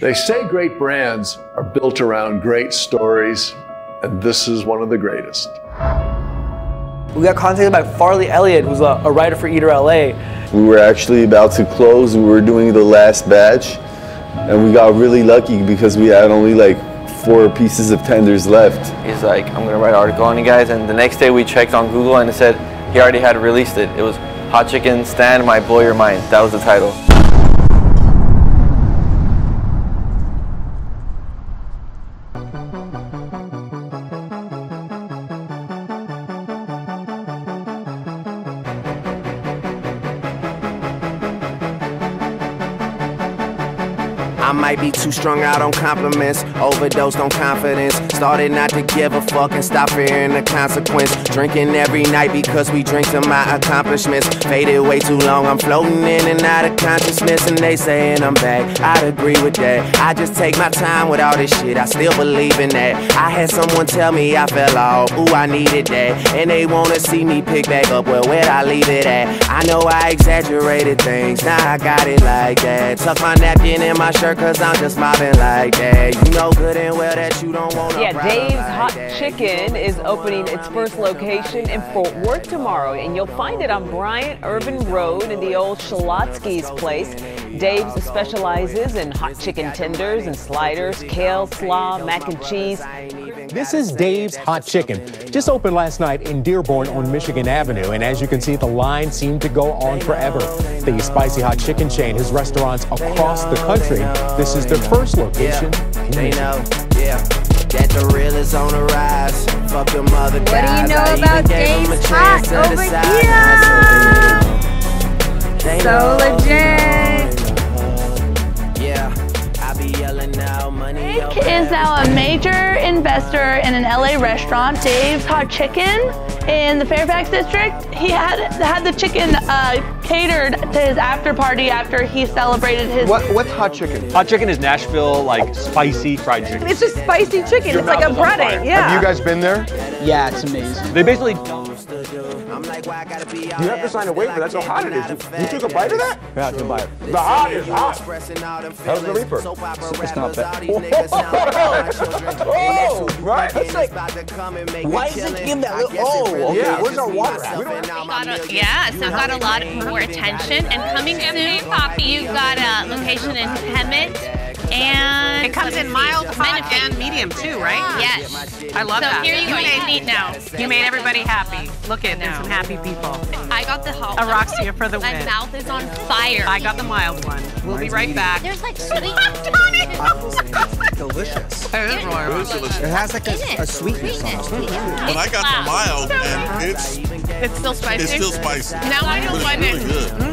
They say great brands are built around great stories, and this is one of the greatest. We got contacted by Farley Elliott, who's a, a writer for Eater LA. We were actually about to close. We were doing the last batch, and we got really lucky because we had only like four pieces of tenders left. He's like, I'm gonna write an article on you guys, and the next day we checked on Google and it said he already had released it. It was Hot Chicken Stand Might Blow Your Mind. That was the title. I might be too strung out on compliments, overdosed on confidence. Started not to give a fuck and stop fearing the consequence. Drinking every night because we drink to my accomplishments. Faded way too long, I'm floating in and out of consciousness, and they saying I'm back. I'd agree with that. I just take my time with all this shit, I still believe in that. I had someone tell me I fell off, ooh, I needed that. And they wanna see me pick back up, well, where'd I leave it at? I know I exaggerated things, now I got it like that. Tuck my napkin in my shirt, cause I'm just mobbing like that. You know good and well that you don't want Yeah, Dave's Hot Chicken is opening its first location in Fort Worth tomorrow, and you'll find it on Bryant Irvin Road in the old Schlotzsky's place. Dave's specializes in hot chicken tenders and sliders, kale, slaw, mac and cheese. This is Dave's Hot Chicken. Just opened last night in Dearborn on Michigan Avenue, and as you can see, the line seemed to go on forever. The spicy hot chicken chain has restaurants across the country. This is their first location. in They know, yeah. That the real is on the rise. Fuck them other What do you know I about gave 'em a Dave's chance Hot over here? They So know, legit. Yeah, I be yelling out money. Nick is now a major investor in an LA restaurant, Dave's Hot Chicken, in the Fairfax district. He had had the chicken uh, catered to his after party after he celebrated his. What, what's hot chicken? Hot chicken is Nashville, like spicy fried chicken. It's just spicy chicken. Your it's like a mouth is on fire. breading. Yeah. Have you guys been there? Yeah, it's amazing. They basically I'm like, why I gotta be You have to sign a waiver. That's how hot it is. You, you took a bite of that? Yeah, I can buy it. The hot is hot. How's the reaper? It's not bad. Oh, right. That's like, Why is it give that little- oh, okay, yeah. Where's our water at? We don't Got a, yeah, so got a lot more attention. And coming soon, you've got a location in Hemet. And It comes in mild, hot, and medium too, right? Yes. I love so that. here you go. You made, can eat now. You made everybody happy. Look at there's some happy people. I got the hot Aroxia for the win. My mouth is on fire. I got the mild one. We'll be right back. There's like sweet. Delicious. It is royal. It has like a, a sweetness almost. But I got the mild, and it's It's still spicy. it's still spicy. Now I know It's why really